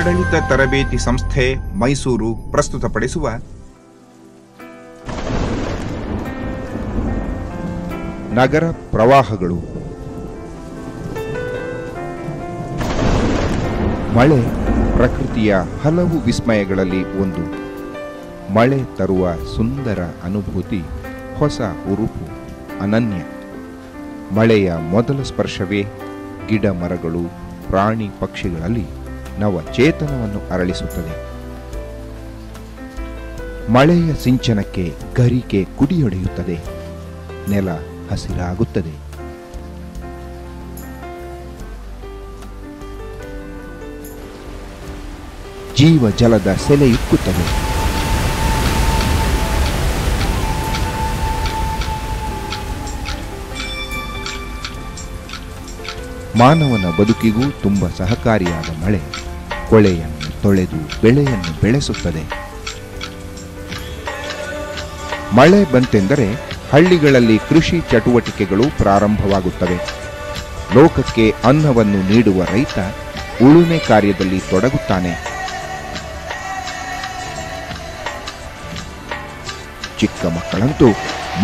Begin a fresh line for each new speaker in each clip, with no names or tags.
ಆಡಳಿತ ತರಬೇತಿ ಸಂಸ್ಥೆ ಮೈಸೂರು ಪ್ರಸ್ತುತಪಡಿಸುವ ನಗರ ಪ್ರವಾಹಗಳು. ಮಳೆ ಪ್ರಕೃತಿಯ ಹಲವು ವಿಸ್ಮಯಗಳಲ್ಲಿ ಒಂದು. ಮಳೆ ತರುವ ಸುಂದರ ಅನುಭೂತಿ, ಹೊಸ ಉರುಪು, ಅನನ್ಯ. ಮಳೆಯ ಮೊದಲ ಸ್ಪರ್ಶವೇ ಗಿಡ ಮರಗಳು ಪ್ರಾಣಿ ಪಕ್ಷಿಗಳಲ್ಲಿ ನವ ಚೇತನವನ್ನು ಅರಳಿಸುತ್ತದೆ. ಮಳೆಯ ಸಿಂಚನಕ್ಕೆ ಗರಿಕೆ ಕುಡಿಯೊಡೆಯುತ್ತದೆ. ನೆಲ ಹಸಿರಾಗುತ್ತದೆ. ಜೀವ ಜಲದ ಸೆಲೆಯುಕ್ಕುತ್ತದೆ ಮಾನವನ ಬದುಕಿಗೂ ತುಂಬ ಸಹಕಾರಿಯಾದ ಮಳೆ. ಕೊಳೆಯನ್ನು ತೊಳೆದು ಬೆಳೆಯನ್ನು ಬೆಳೆಸುತ್ತದೆ. ಮಳೆ ಬಂತೆಂದರೆ ಹಳ್ಳಿಗಳಲ್ಲಿ ಕೃಷಿ ಚಟುವಟಿಕೆಗಳು ಪ್ರಾರಂಭವಾಗುತ್ತವೆ. ಲೋಕಕ್ಕೆ ಅನ್ನವನ್ನು ನೀಡುವ ರೈತ ಉಳುಮೆ ಕಾರ್ಯದಲ್ಲಿ ತೊಡಗುತ್ತಾನೆ. ಚಿಕ್ಕ ಮಕ್ಕಳಂತೂ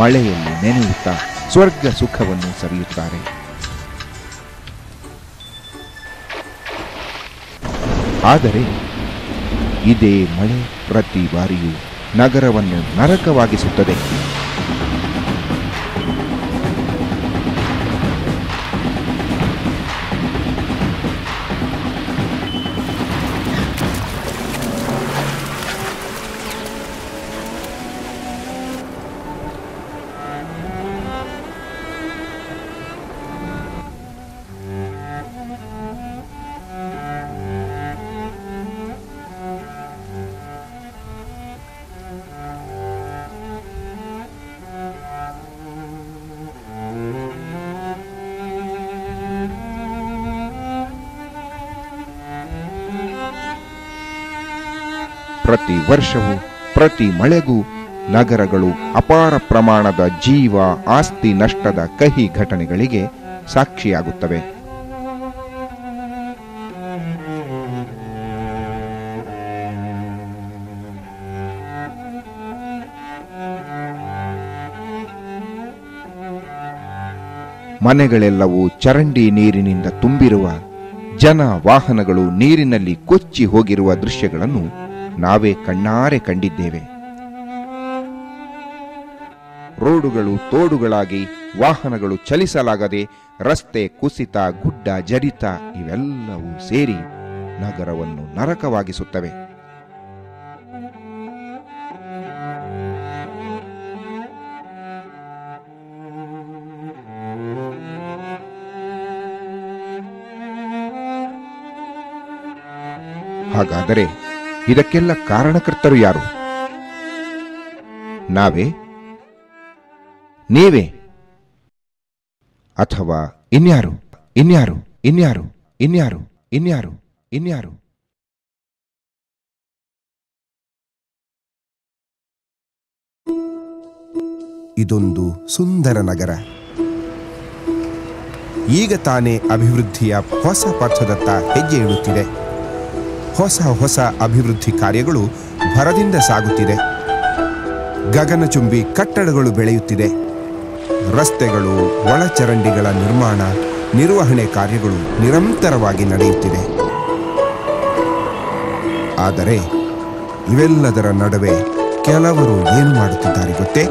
ಮಳೆಯಲ್ಲಿ ನೆನೆಯುತ್ತಾ ಸ್ವರ್ಗ ಸುಖವನ್ನು ಸವಿಯುತ್ತಾರೆ. ಆದರೆ ಇದೇ ಮಳೆ ಪ್ರತಿ ಬಾರಿಯೂ ನಗರವನ್ನು ನರಕವಾಗಿಸುತ್ತದೆ. ಪ್ರತಿ ವರ್ಷವೂ, ಪ್ರತಿ ಮಳೆಗೂ ನಗರಗಳು ಅಪಾರ ಪ್ರಮಾಣದ ಜೀವ ಆಸ್ತಿ ನಷ್ಟದ ಕಹಿ ಘಟನೆಗಳಿಗೆ ಸಾಕ್ಷಿಯಾಗುತ್ತವೆ. ಮನೆಗಳೆಲ್ಲವೂ ಚರಂಡಿ ನೀರಿನಿಂದ ತುಂಬಿರುವ ಜನ ವಾಹನಗಳು ನೀರಿನಲ್ಲಿ ಕೊಚ್ಚಿ ಹೋಗಿರುವ ದೃಶ್ಯಗಳನ್ನು ನಾವೇ ಕಣ್ಣಾರೆ ಕಂಡಿದ್ದೇವೆ. ರೋಡುಗಳು ತೋಡುಗಳಾಗಿ ವಾಹನಗಳು ಚಲಿಸಲಾಗದೆ ರಸ್ತೆ ಕುಸಿತ, ಗುಡ್ಡ, ಜರಿತ ಇವೆಲ್ಲವೂ ಸೇರಿ ನಗರವನ್ನು ನರಕವಾಗಿಸುತ್ತವೆ. ಹಾಗಾದರೆ ಇದಕ್ಕೆಲ್ಲ ಕಾರಣಕರ್ತರು ಯಾರು? ನಾವೇ? ನೀವೇ? ಅಥವಾ ಇನ್ಯಾರು? ಇನ್ಯಾರು? ಇನ್ಯಾರು? ಇನ್ಯಾರು? ಇನ್ಯಾರು? ಇನ್ಯಾರು?
ಇದೊಂದು ಸುಂದರ ನಗರ. ಈಗ ತಾನೇ ಅಭಿವೃದ್ಧಿಯ ಹೊಸ ಪಥದತ್ತ ಹೆಜ್ಜೆ ಇಡುತ್ತಿದೆ. ಹೊಸ ಹೊಸ ಅಭಿವೃದ್ಧಿ ಕಾರ್ಯಗಳು ಭರದಿಂದ ಸಾಗುತ್ತಿದೆ. ಗಗನಚುಂಬಿ ಕಟ್ಟಡಗಳು ಬೆಳೆಯುತ್ತಿದೆ. ರಸ್ತೆಗಳು, ಒಳಚರಂಡಿಗಳ ನಿರ್ಮಾಣ, ನಿರ್ವಹಣೆ ಕಾರ್ಯಗಳು ನಿರಂತರವಾಗಿ ನಡೆಯುತ್ತಿದೆ. ಆದರೆ ಇವೆಲ್ಲದರ ನಡುವೆ ಕೆಲವರು ಏನು ಮಾಡುತ್ತಿದ್ದಾರೆ ಗೊತ್ತೇ?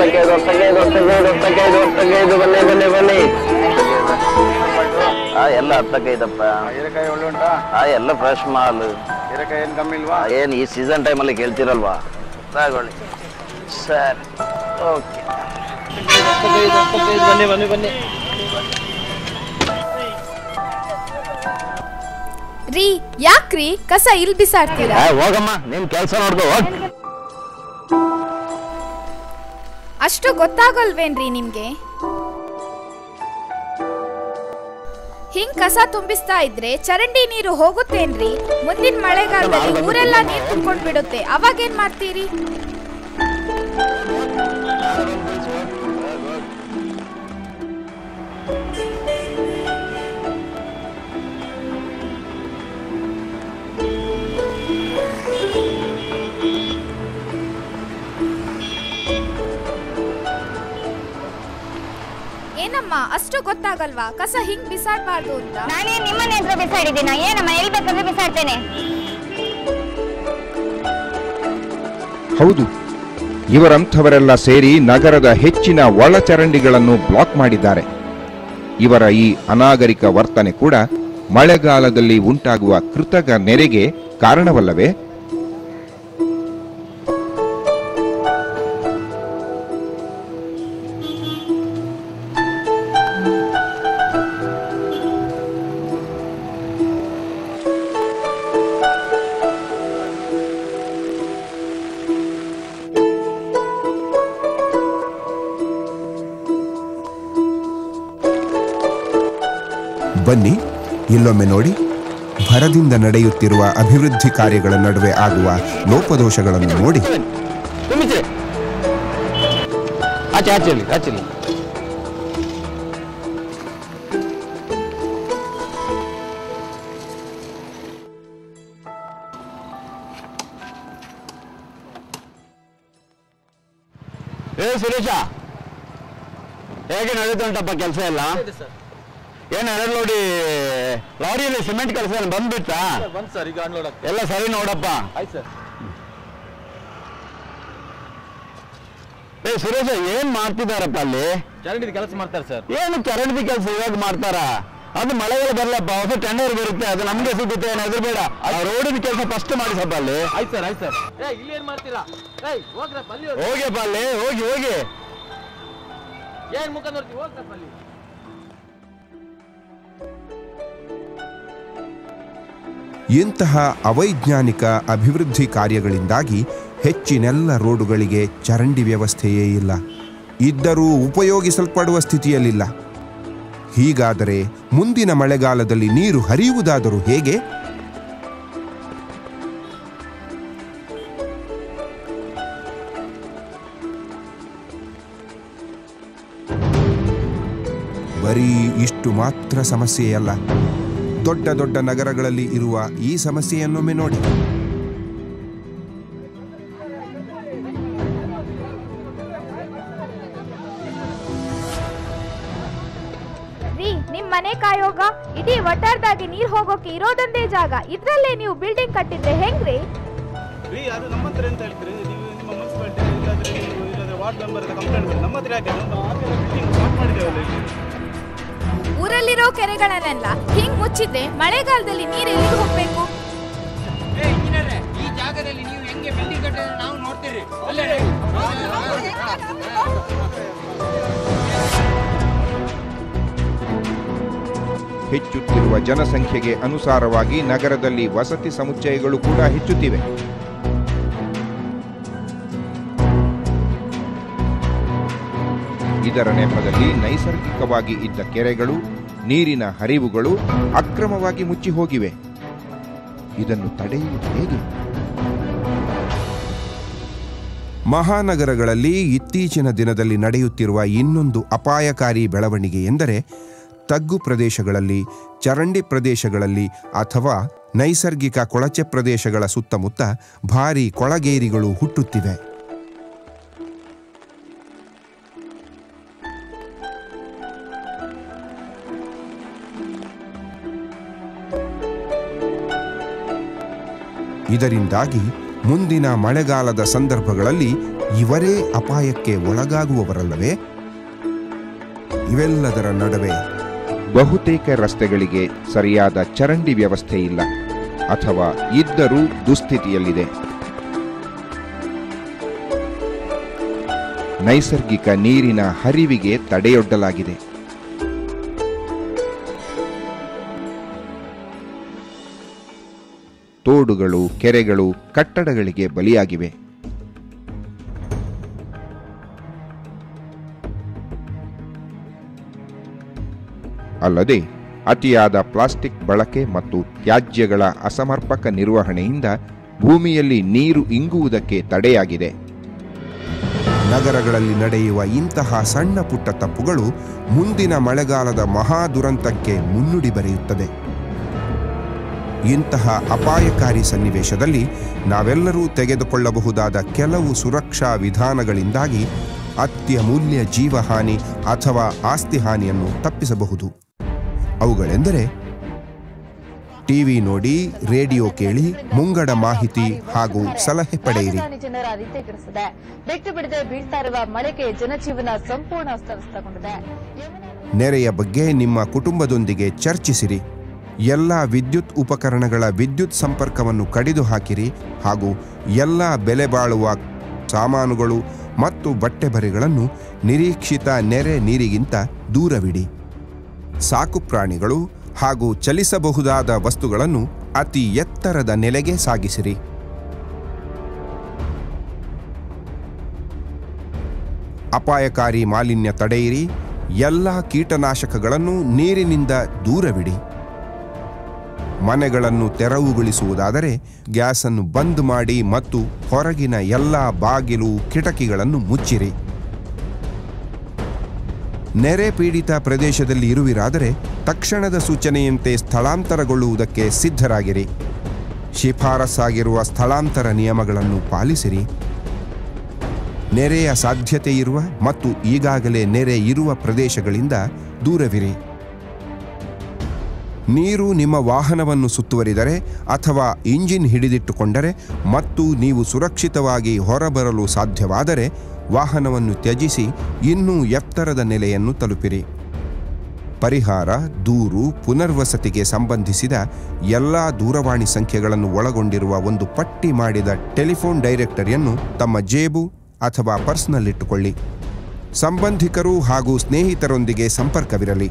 ಬನ್ನಿ ಹತ್ತಕ್ಕೈದು ಹತ್ತಕ್ಕೈದು ಹತ್ತಕ್ಕೈದು ಹತ್ತಕ್ಕೈದು ಹತ್ತಕ್ಕೈದು ಬನ್ನಿ ಬನ್ನಿ ಬನ್ನಿ. ಆ ಎಲ್ಲ ಹತ್ತಕ್ಕೈದಪ್ಪ
ಹೀರೆಕಾಯಿ ಒಳ್ಳೆ ಉಂಟಾ?
ಆ ಎಲ್ಲ ಫ್ರೆಶ್ ಮಾಲ್.
ಹೀರೆಕಾಯಿ ಏನು ಕಮ್ಮಿ ಇಲ್ವಾ?
ಏನು ಈ ಸೀಸನ್ ಟೈಮಲ್ಲಿ ಕೇಳ್ತಿರಲ್ವಾ? ತಗೊಳ್ಳಿ. ಸರಿ. ಓಕೆ. ಬನ್ನಿ ಬನ್ನಿ ಬನ್ನಿ.
ರೀ ಯಾಕ್ರಿ? ಕಸ ಇಲ್ಲಿ ಬಿಸಾಡ್ತೀರಾ?
ಹೋಗಮ್ಮ ನಿಮ್ ಕೆಲಸ ನೋಡ್ಕೊ ಹೋಗ್.
ಅಷ್ಟು ಗೊತ್ತಾಗಲ್ವೇನ್ರಿ ನಿಮ್ಗೆ? ಹಿಂಗ್ ಕಸ ತುಂಬಿಸ್ತಾ ಇದ್ರೆ ಚರಂಡಿ ನೀರು ಹೋಗುತ್ತೇನ್ರಿ? ಮುಂದಿನ ಮಳೆಗಾಲದಲ್ಲಿ ಊರೆಲ್ಲ ನೀರ್ ತುಂಬ್ಕೊಂಡ್ ಬಿಡುತ್ತೆ ಅವಾಗೇನ್ ಮಾಡ್ತೀರಿ? ಅಷ್ಟು ಗೊತ್ತಾಗಲ್ವಾ? ಕಸ ಹಿಂಗ್ ಬಿಸಾಡ್ಬಾರ್ದು ಅಂತ.
ನಾನೇ ನಿಮ್ಮನೆ ಹತ್ರ ಬಿಸಾಡಿದ್ದೀನ? ಏನಮ್ಮ ಎಲ್ಲಿ ಬೇಕಂದ್ರೆ ಬಿಸಾಡ್ತೇನೆ.
ಹೌದು. ಇವರಂಥವರೆಲ್ಲ ಸೇರಿ ನಗರದ ಹೆಚ್ಚಿನ ಒಳಚರಂಡಿಗಳನ್ನು ಬ್ಲಾಕ್ ಮಾಡಿದ್ದಾರೆ. ಇವರ ಈ ಅನಾಗರಿಕ ವರ್ತನೆ ಕೂಡ ಮಳೆಗಾಲದಲ್ಲಿ ಉಂಟಾಗುವ ಕೃತಕ ನೆರೆಗೆ ಕಾರಣವಲ್ಲವೇ?
ಬನ್ನಿ ಇಲ್ಲೊಮ್ಮೆ ನೋಡಿ. ಭರದಿಂದ ನಡೆಯುತ್ತಿರುವ ಅಭಿವೃದ್ಧಿ ಕಾರ್ಯಗಳ ನಡುವೆ ಆಗುವ ಲೋಪದೋಷಗಳನ್ನು ನೋಡಿ.
ಏ ಸುರೇಶ ಹೇಗೆ ನಡೀತುಂಟಪ್ಪ ಕೆಲಸ ಎಲ್ಲ? ಏನು ಎರಡು ನೋಡಿ ಲಾರಿಯಲ್ಲಿ ಸಿಮೆಂಟ್ ಕೆಲಸ ಬಂದ್ಬಿಟ್ಟ
ಬಂದ್ ಸರ್ ಈಗ ಅನ್ಲೋಡ್
ಎಲ್ಲ ಸರಿ ನೋಡಪ್ಪ.
ಆಯ್ತು ಸರ್.
ಏ ಸುರೇಶ ಏನ್ ಮಾಡ್ತಿದಾರಪ್ಪ ಅಲ್ಲಿ?
ಚರಂಡಿ ಕೆಲಸ ಮಾಡ್ತಾರೆ ಸರ್.
ಏನು ಚರಂಡಿ ಕೆಲಸ ಇವಾಗ ಮಾಡ್ತಾರ? ಅದು ಮಳೆಗಳು ಬರಲಪ್ಪ ಹೊಸ ಟೆಂಡರ್ ಬರುತ್ತೆ ಅದು ನಮ್ಗೆ ಸಿಗುತ್ತೆ ಅದ್ರ ಬೇಡ. ಆ ರೋಡಿನ ಕೆಲಸ ಫಸ್ಟ್ ಮಾಡಿ ಸ್ವಲ್ಪ ಅಲ್ಲಿ.
ಆಯ್ತು ಸರ್ ಆಯ್ತು ಸರ್. ಏ ಇಲ್ಲಿ ಏನ್ ಮಾಡ್ತೀರಾ? ಏಯ್ ಹೋಗ್ರಪ್ಪ ಅಲ್ಲಿ ಹೋಗಿ.
ಹೋಗಿಯಪ್ಪ ಅಲ್ಲಿ ಹೋಗಿ ಹೋಗಿ.
ಏನ್ ಮುಖ ನೋಡ್ತೀವಿ ಹೋಗ್ರಪ್ಪ ಅಲ್ಲಿ.
ಇಂತಹ ಅವೈಜ್ಞಾನಿಕ ಅಭಿವೃದ್ಧಿ ಕಾರ್ಯಗಳಿಂದಾಗಿ ಹೆಚ್ಚಿನೆಲ್ಲ ರೋಡುಗಳಿಗೆ ಚರಂಡಿ ವ್ಯವಸ್ಥೆಯೇ ಇಲ್ಲ. ಇದ್ದರೂ ಉಪಯೋಗಿಸಲ್ಪಡುವ ಸ್ಥಿತಿಯಲ್ಲಿಲ್ಲ. ಹೀಗಾದರೆ ಮುಂದಿನ ಮಳೆಗಾಲದಲ್ಲಿ ನೀರು ಹರಿಯುವುದಾದರೂ ಹೇಗೆ? ಬರೀ ಇಷ್ಟು ಮಾತ್ರ ಸಮಸ್ಯೆಯಲ್ಲ. ದೊಡ್ಡ ದೊಡ್ಡ ನಗರಗಳಲ್ಲಿ ಇರುವ ಈ ಸಮಸ್ಯೆಯನ್ನೊಮ್ಮೆ ನೋಡಿ.
ರೀ ನಿಮ್ ಮನೆ ಕಾಯೋಗ? ಇಡೀ ಒಟ್ಟಾರ್ದಾಗಿ ನೀರ್ ಹೋಗೋಕೆ ಇರೋದೊಂದೇ ಜಾಗ. ಇದ್ರಲ್ಲೇ ನೀವು ಬಿಲ್ಡಿಂಗ್ ಕಟ್ಟಿದ್ರೆ ಹೆಂಗ್ರಿ?
ರೀ ಅದು ನಮ್ಮ ಹತ್ರ ಎಂತ ಹೇಳ್ತೀರಿ? ನೀವು ನಿಮ್ಮ ಮುನ್ಸಿಪಾಲಿಟಿ ಇಲ್ಲಾಂದ್ರೆ ನೀವು ಇಲ್ಲಾಂದ್ರೆ ವಾರ್ಡ್ ಮೆಂಬರ್ ಕಂಪ್ಲೇಂಟ್ ಮಾಡಿ ನಮ್ಮ ಹತ್ರ ಯಾಕೆ ನಾವು ಆಮೇಲೆ ಬಿಲ್ಡಿಂಗ್ ಸ್ಟಾರ್ಟ್ ಮಾಡಿದ್ದೇವಲ್ಲ ಇಲ್ಲಿ.
ಊರಲ್ಲಿರೋ ಕೆರೆಗಳನ್ನೆಲ್ಲ ಹಿಂಗ್ ಮುಚ್ಚಿದ್ರೆ ಮಳೆಗಾಲದಲ್ಲಿ ನೀರು ಎಲ್ಲಿಗೆ ಹೋಗ್ಬೇಕು?
ಈ ಜಾಗದಲ್ಲಿ ನೀವು ಹೆಂಗೆ ಬಿಲ್ಡಿಂಗ್ ಕಟ್ಟಿದ್ರೆ ನಾವು ನೋಡ್ತೀರಿ? ಅಲ್ಲೇ
ಹೆಚ್ಚುತ್ತಿರುವ ಜನಸಂಖ್ಯೆಗೆ ಅನುಸಾರವಾಗಿ ನಗರದಲ್ಲಿ ವಸತಿ ಸಮುಚ್ಚಯಗಳು ಕೂಡ ಹೆಚ್ಚುತ್ತಿವೆ. ಇದರ ನೆಪದಲ್ಲಿ ನೈಸರ್ಗಿಕವಾಗಿ ಇದ್ದ ಕೆರೆಗಳು, ನೀರಿನ ಹರಿವುಗಳು ಅಕ್ರಮವಾಗಿ ಮುಚ್ಚಿ ಹೋಗಿವೆ. ಇದನ್ನು ತಡೆಯುವುದು ಹೇಗೆ?
ಮಹಾನಗರಗಳಲ್ಲಿ ಇತ್ತೀಚಿನ ದಿನದಲ್ಲಿ ನಡೆಯುತ್ತಿರುವ ಇನ್ನೊಂದು ಅಪಾಯಕಾರಿ ಬೆಳವಣಿಗೆ ಎಂದರೆ ತಗ್ಗು ಪ್ರದೇಶಗಳಲ್ಲಿ, ಚರಂಡಿ ಪ್ರದೇಶಗಳಲ್ಲಿ ಅಥವಾ ನೈಸರ್ಗಿಕ ಕೊಳಚೆ ಪ್ರದೇಶಗಳ ಸುತ್ತಮುತ್ತ ಭಾರೀ ಕೊಳಗೇರಿಗಳು ಹುಟ್ಟುತ್ತಿವೆ. ಇದರಿಂದಾಗಿ ಮುಂದಿನ ಮಳೆಗಾಲದ ಸಂದರ್ಭಗಳಲ್ಲಿ ಇವರೇ ಅಪಾಯಕ್ಕೆ ಒಳಗಾಗುವವರಲ್ಲವೇ? ಇವೆಲ್ಲದರ ನಡುವೆ
ಬಹುತೇಕ ರಸ್ತೆಗಳಿಗೆ ಸರಿಯಾದ ಚರಂಡಿ ವ್ಯವಸ್ಥೆ ಇಲ್ಲ ಅಥವಾ ಇದ್ದರೂ ದುಸ್ಥಿತಿಯಲ್ಲಿದೆ. ನೈಸರ್ಗಿಕ ನೀರಿನ ಹರಿವಿಗೆ ತಡೆಯೊಡ್ಡಲಾಗಿದೆ. ತೋಡುಗಳು ಕೆರೆಗಳು, ಕಟ್ಟಡಗಳಿಗೆ ಬಲಿಯಾಗಿವೆ. ಅಲ್ಲದೆ, ಅತಿಯಾದ ಪ್ಲಾಸ್ಟಿಕ್ ಬಳಕೆ ಮತ್ತು ತ್ಯಾಜ್ಯಗಳ ಅಸಮರ್ಪಕ ನಿರ್ವಹಣೆಯಿಂದ ಭೂಮಿಯಲ್ಲಿ ನೀರು ಇಂಗುವುದಕ್ಕೆ ತಡೆಯಾಗಿದೆ.
ನಗರಗಳಲ್ಲಿ ನಡೆಯುವ ಇಂತಹ ಸಣ್ಣ ಪುಟ್ಟ ತಪ್ಪುಗಳು ಮುಂದಿನ ಮಳೆಗಾಲದ ಮಹಾ ದುರಂತಕ್ಕೆ ಮುನ್ನುಡಿ ಬರೆಯುತ್ತದೆ. ಇಂತಹ ಅಪಾಯಕಾರಿ ಸನ್ನಿವೇಶದಲ್ಲಿ ನಾವೆಲ್ಲರೂ ತೆಗೆದುಕೊಳ್ಳಬಹುದಾದ ಕೆಲವು ಸುರಕ್ಷಾ ವಿಧಾನಗಳಿಂದಾಗಿ ಅತ್ಯಮೂಲ್ಯ ಜೀವಹಾನಿ ಅಥವಾ ಆಸ್ತಿ ಹಾನಿಯನ್ನು ತಪ್ಪಿಸಬಹುದು. ಅವುಗಳೆಂದರೆ ಟಿವಿ ನೋಡಿ ರೇಡಿಯೋ ಕೇಳಿ ಮುಂಗಡ ಮಾಹಿತಿ ಹಾಗೂ ಸಲಹೆ ಪಡೆಯಿರಿ.
ಜನರ ನಿತ್ಯ ಬೆಟ್ಟು ಬಿಡದೆ ಬೀಳ್ತಾ ಇರುವ ಮಳೆಗೆ ಜನಜೀವನ ಸಂಪೂರ್ಣ ಅಸ್ತವ್ಯಸ್ತಗೊಂಡಿದೆ.
ನೆರೆಯ ಬಗ್ಗೆ ನಿಮ್ಮ ಕುಟುಂಬದೊಂದಿಗೆ ಚರ್ಚಿಸಿರಿ. ಎಲ್ಲ ವಿದ್ಯುತ್ ಉಪಕರಣಗಳ ವಿದ್ಯುತ್ ಸಂಪರ್ಕವನ್ನು ಕಡಿದು ಹಾಕಿರಿ ಹಾಗೂ ಎಲ್ಲ ಬೆಲೆ ಬಾಳುವ ಸಾಮಾನುಗಳು ಮತ್ತು ಬಟ್ಟೆ ಬರೆಗಳನ್ನು ನಿರೀಕ್ಷಿತ ನೆರೆ ನೀರಿಗಿಂತ ದೂರವಿಡಿ. ಸಾಕು ಪ್ರಾಣಿಗಳು ಹಾಗೂ ಚಲಿಸಬಹುದಾದ ವಸ್ತುಗಳನ್ನು ಅತಿ ಎತ್ತರದ ನೆಲೆಗೆ ಸಾಗಿಸಿರಿ. ಅಪಾಯಕಾರಿ ಮಾಲಿನ್ಯ ತಡೆಯಿರಿ. ಎಲ್ಲ ಕೀಟನಾಶಕಗಳನ್ನು ನೀರಿನಿಂದ ದೂರವಿಡಿ. ಮನೆಗಳನ್ನು ತೆರವುಗೊಳಿಸುವುದಾದರೆ ಗ್ಯಾಸನ್ನು ಬಂದ್ ಮಾಡಿ ಮತ್ತು ಹೊರಗಿನ ಎಲ್ಲ ಬಾಗಿಲು ಕಿಟಕಿಗಳನ್ನು ಮುಚ್ಚಿರಿ. ನೆರೆ ಪೀಡಿತ ಪ್ರದೇಶದಲ್ಲಿ ಇರುವಿರಾದರೆ ತಕ್ಷಣದ ಸೂಚನೆಯಂತೆ ಸ್ಥಳಾಂತರಗೊಳ್ಳುವುದಕ್ಕೆ ಸಿದ್ಧರಾಗಿರಿ. ಶಿಫಾರಸ್ಸಾಗಿರುವ ಸ್ಥಳಾಂತರ ನಿಯಮಗಳನ್ನು ಪಾಲಿಸಿರಿ. ನೆರೆಯ ಸಾಧ್ಯತೆ ಇರುವ ಮತ್ತು ಈಗಾಗಲೇ ನೆರೆ ಇರುವ ಪ್ರದೇಶಗಳಿಂದ ದೂರವಿರಿ. ನೀರು ನಿಮ್ಮ ವಾಹನವನ್ನು ಸುತ್ತುವರಿದರೆ ಅಥವಾ ಇಂಜಿನ್ ಹಿಡಿದಿಟ್ಟುಕೊಂಡರೆ ಮತ್ತು ನೀವು ಸುರಕ್ಷಿತವಾಗಿ ಹೊರಬರಲು ಸಾಧ್ಯವಾದರೆ ವಾಹನವನ್ನು ತ್ಯಜಿಸಿ ಇನ್ನೂ ಎತ್ತರದ ನೆಲೆಯನ್ನು ತಲುಪಿರಿ. ಪರಿಹಾರ, ದೂರು, ಪುನರ್ವಸತಿಗೆ ಸಂಬಂಧಿಸಿದ ಎಲ್ಲ ದೂರವಾಣಿ ಸಂಖ್ಯೆಗಳನ್ನು ಒಳಗೊಂಡಿರುವ ಒಂದು ಪಟ್ಟಿ ಮಾಡಿದ ಟೆಲಿಫೋನ್ ಡೈರೆಕ್ಟರಿಯನ್ನು ತಮ್ಮ ಜೇಬು ಅಥವಾ ಪರ್ಸ್ನಲ್ಲಿಟ್ಟುಕೊಳ್ಳಿ. ಸಂಬಂಧಿಕರು ಹಾಗೂ ಸ್ನೇಹಿತರೊಂದಿಗೆ ಸಂಪರ್ಕವಿರಲಿ.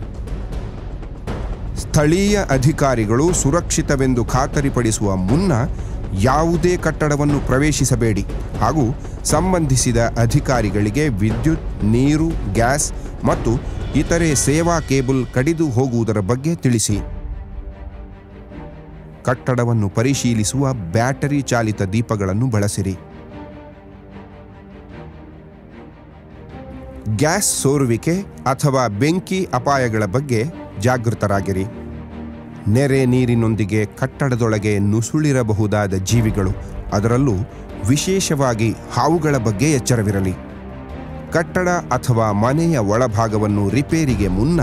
ಸ್ಥಳೀಯ ಅಧಿಕಾರಿಗಳು ಸುರಕ್ಷಿತವೆಂದು ಖಾತರಿಪಡಿಸುವ ಮುನ್ನ ಯಾವುದೇ ಕಟ್ಟಡವನ್ನು ಪ್ರವೇಶಿಸಬೇಡಿ ಹಾಗೂ ಸಂಬಂಧಿಸಿದ ಅಧಿಕಾರಿಗಳಿಗೆ ವಿದ್ಯುತ್, ನೀರು, ಗ್ಯಾಸ್ ಮತ್ತು ಇತರೆ ಸೇವಾ ಕೇಬಲ್ ಕಡಿದು ಹೋಗುವುದರ ಬಗ್ಗೆ ತಿಳಿಸಿ. ಕಟ್ಟಡವನ್ನು ಪರಿಶೀಲಿಸುವ ಬ್ಯಾಟರಿ ಚಾಲಿತ ದೀಪಗಳನ್ನು ಬಳಸಿರಿ. ಗ್ಯಾಸ್ ಸೋರುವಿಕೆ ಅಥವಾ ಬೆಂಕಿ ಅಪಾಯಗಳ ಬಗ್ಗೆ ಜಾಗೃತರಾಗಿರಿ. ನೆರೆ ನೀರಿನೊಂದಿಗೆ ಕಟ್ಟಡದೊಳಗೆ ನುಸುಳಿರಬಹುದಾದ ಜೀವಿಗಳು, ಅದರಲ್ಲೂ ವಿಶೇಷವಾಗಿ ಹಾವುಗಳ ಬಗ್ಗೆ ಎಚ್ಚರವಿರಲಿ. ಕಟ್ಟಡ ಅಥವಾ ಮನೆಯ ಒಳಭಾಗವನ್ನು ರಿಪೇರಿಗೆ ಮುನ್ನ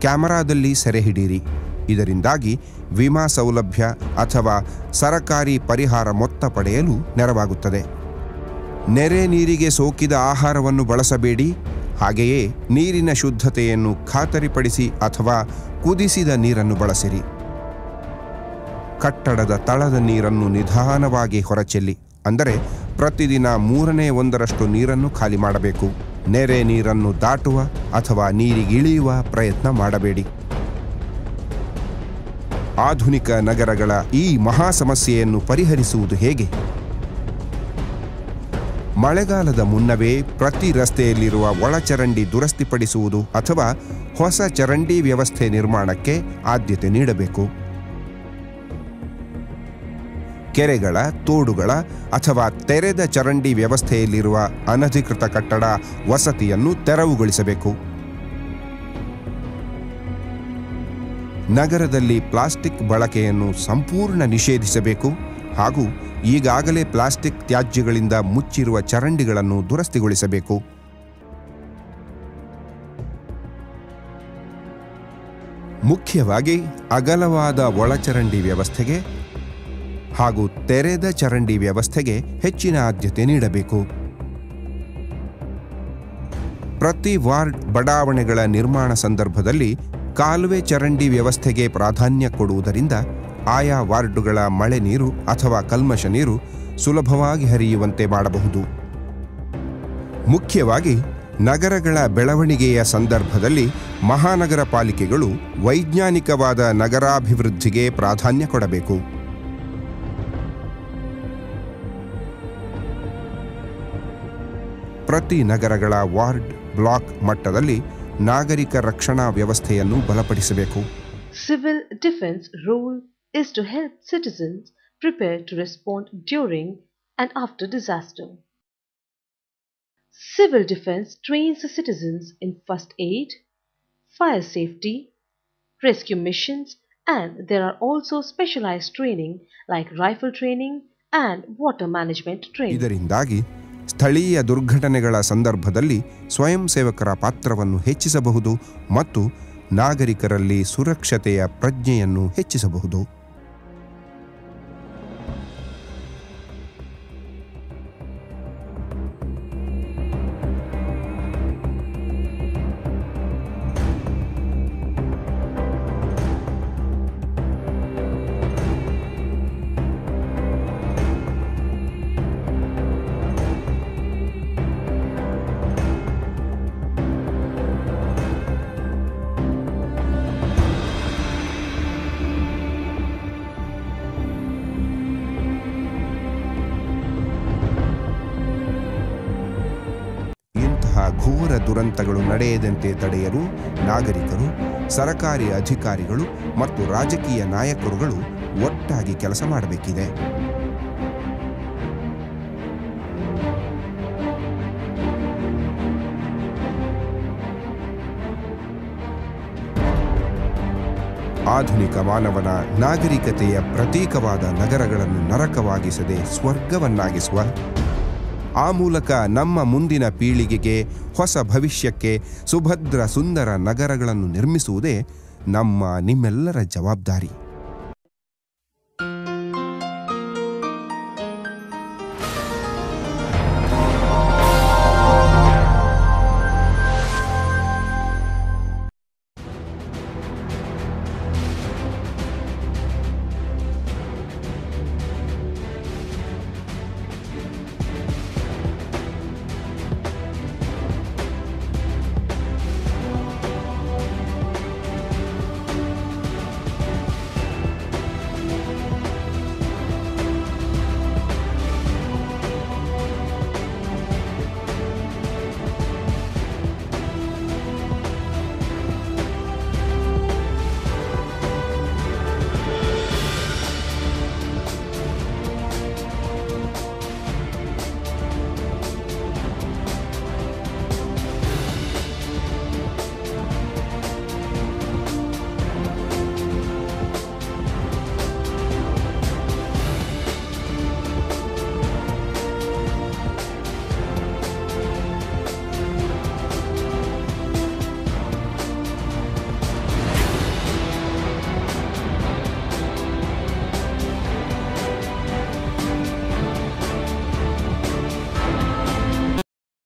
ಕ್ಯಾಮರಾದಲ್ಲಿ ಸೆರೆಹಿಡಿಯಿರಿ ಇದರಿಂದಾಗಿ ವಿಮಾ ಸೌಲಭ್ಯ ಅಥವಾ ಸರಕಾರಿ ಪರಿಹಾರ ಮೊತ್ತ ಪಡೆಯಲು ನೆರವಾಗುತ್ತದೆ. ನೆರೆ ನೀರಿಗೆ ಸೋಕಿದ ಆಹಾರವನ್ನು ಬಳಸಬೇಡಿ. ಹಾಗೆಯೇ ನೀರಿನ ಶುದ್ಧತೆಯನ್ನು ಖಾತರಿಪಡಿಸಿ ಅಥವಾ ಕುದಿಸಿದ ನೀರನ್ನು ಬಳಸಿರಿ. ಕಟ್ಟಡದ ತಳದ ನೀರನ್ನು ನಿಧಾನವಾಗಿ ಹೊರಚೆಲ್ಲಿ. ಅಂದರೆ ಪ್ರತಿದಿನ ಮೂರನೇ ಒಂದರಷ್ಟು ನೀರನ್ನು ಖಾಲಿ ಮಾಡಬೇಕು. ನೆರೆ ನೀರನ್ನು ದಾಟುವ ಅಥವಾ ನೀರಿಗಿಳಿಯುವ ಪ್ರಯತ್ನ ಮಾಡಬೇಡಿ. ಆಧುನಿಕ ನಗರಗಳ ಈ ಮಹಾ ಸಮಸ್ಯೆಯನ್ನು ಪರಿಹರಿಸುವುದು ಹೇಗೆ? ಮಳೆಗಾಲದ ಮುನ್ನವೇ ಪ್ರತಿ ರಸ್ತೆಯಲ್ಲಿರುವ ಒಳಚರಂಡಿ ದುರಸ್ತಿಪಡಿಸುವುದು ಅಥವಾ ಹೊಸ ಚರಂಡಿ ವ್ಯವಸ್ಥೆ ನಿರ್ಮಾಣಕ್ಕೆ ಆದ್ಯತೆ ನೀಡಬೇಕು. ಕೆರೆಗಳ, ತೋಡುಗಳ ಅಥವಾ ತೆರೆದ ಚರಂಡಿ ವ್ಯವಸ್ಥೆಯಲ್ಲಿರುವ ಅನಧಿಕೃತ ಕಟ್ಟಡ ವಸತಿಯನ್ನು ತೆರವುಗೊಳಿಸಬೇಕು. ನಗರದಲ್ಲಿ ಪ್ಲಾಸ್ಟಿಕ್ ಬಳಕೆಯನ್ನು ಸಂಪೂರ್ಣ ನಿಷೇಧಿಸಬೇಕು ಹಾಗೂ ಈಗಾಗಲೇ ಪ್ಲಾಸ್ಟಿಕ್ ತ್ಯಾಜ್ಯಗಳಿಂದ ಮುಚ್ಚಿರುವ ಚರಂಡಿಗಳನ್ನು ದುರಸ್ತಿಗೊಳಿಸಬೇಕು. ಮುಖ್ಯವಾಗಿ ಅಗಲವಾದ ಒಳಚರಂಡಿ ವ್ಯವಸ್ಥೆಗೆ ಹಾಗೂ ತೆರೆದ ಚರಂಡಿ ವ್ಯವಸ್ಥೆಗೆ ಹೆಚ್ಚಿನ ಆದ್ಯತೆ ನೀಡಬೇಕು. ಪ್ರತಿ ವಾರ್ಡ್ ಬಡಾವಣೆಗಳ ನಿರ್ಮಾಣ ಸಂದರ್ಭದಲ್ಲಿ ಕಾಲುವೆ ಚರಂಡಿ ವ್ಯವಸ್ಥೆಗೆ ಪ್ರಾಧಾನ್ಯ ಕೊಡುವುದರಿಂದ ಆಯಾ ವಾರ್ಡುಗಳ ಮಳೆ ನೀರು ಅಥವಾ ಕಲ್ಮಶ ನೀರು ಸುಲಭವಾಗಿ ಹರಿಯುವಂತೆ ಮಾಡಬಹುದು. ಮುಖ್ಯವಾಗಿ, ನಗರಗಳ ಬೆಳವಣಿಗೆಯ ಸಂದರ್ಭದಲ್ಲಿ ಮಹಾನಗರ ಪಾಲಿಕೆಗಳು ವೈಜ್ಞಾನಿಕವಾದ ನಗರಾಭಿವೃದ್ಧಿಗೆ ಪ್ರಾಧಾನ್ಯ ಕೊಡಬೇಕು. ಪ್ರತಿ ನಗರಗಳ ವಾರ್ಡ್, ಬ್ಲಾಕ್ ಮಟ್ಟದಲ್ಲಿ ನಾಗರಿಕ ರಕ್ಷಣಾ ವ್ಯವಸ್ಥೆಯನ್ನು ಬಲಪಡಿಸಬೇಕು.
Civil defence role is to help citizens prepare to respond during and after disaster. Civil defense trains the citizens in first aid, fire safety, rescue missions, and there are also specialized training like rifle training and water management training.
ಸ್ಥಳೀಯ ದುರ್ಘಟನೆಗಳ ಸಂದರ್ಭದಲ್ಲಿ ಸ್ವಯಂ ಸೇವಕರ ಪಾತ್ರವನ್ನು ಹೆಚ್ಚಿಸಬಹುದು ಮತ್ತು ನಾಗರಿಕರಲ್ಲಿ ಸುರಕ್ಷತೆಯ ಪ್ರಜ್ಞೆಯನ್ನು ಹೆಚ್ಚಿಸಬಹುದು ದುರಂತಗಳು ನಡೆಯದಂತೆ ತಡೆಯಲು ನಾಗರಿಕರು, ಸರಕಾರಿ ಅಧಿಕಾರಿಗಳು ಮತ್ತು ರಾಜಕೀಯ ನಾಯಕರುಗಳು ಒಟ್ಟಾಗಿ ಕೆಲಸ ಮಾಡಬೇಕಿದೆ. ಆಧುನಿಕ ಮಾನವನ ನಾಗರಿಕತೆಯ ಪ್ರತೀಕವಾದ ನಗರಗಳನ್ನು ನರಕವಾಗಿಸದೆ ಸ್ವರ್ಗವನ್ನಾಗಿಸುವ ಆ ಮೂಲಕ ನಮ್ಮ ಮುಂದಿನ ಪೀಳಿಗೆಗೆ ಹೊಸ ಭವಿಷ್ಯಕ್ಕೆ ಸುಭದ್ರ ಸುಂದರ ನಗರಗಳನ್ನು ನಿರ್ಮಿಸುವುದೇ ನಮ್ಮ ನಿಮ್ಮೆಲ್ಲರ ಜವಾಬ್ದಾರಿ.